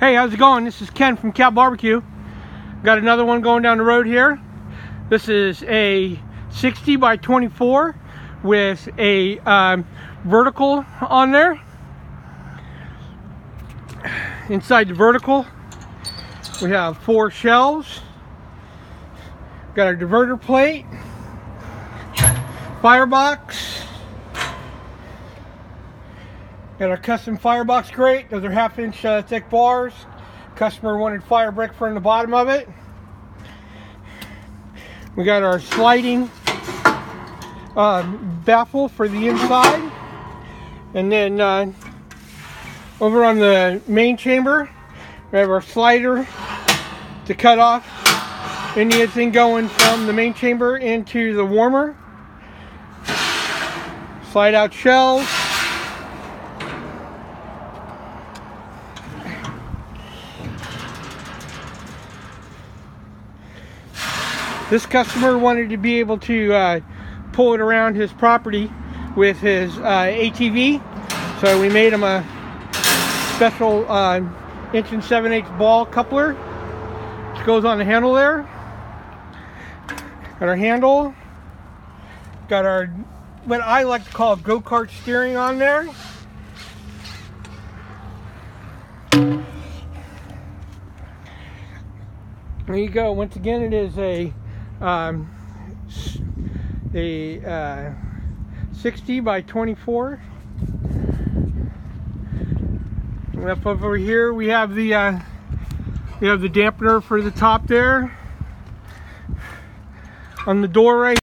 Hey, how's it going? This is Ken from KAT Barbecue. Got another one going down the road here. This is a 60 by 24 with a um, vertical on there. Inside the vertical, we have four shelves. Got our diverter plate, firebox, Got our custom firebox grate. Those are half inch uh, thick bars. Customer wanted fire brick for the bottom of it. We got our sliding uh, baffle for the inside. And then uh, over on the main chamber, we have our slider to cut off anything going from the main chamber into the warmer. Slide out shelves. This customer wanted to be able to uh, pull it around his property with his uh, ATV. So we made him a special uh, inch and 7 8 ball coupler. Which goes on the handle there. Got our handle. Got our, what I like to call go-kart steering on there. There you go. Once again, it is a um, a uh, 60 by 24 up over here we have the uh, we have the dampener for the top there. On the door right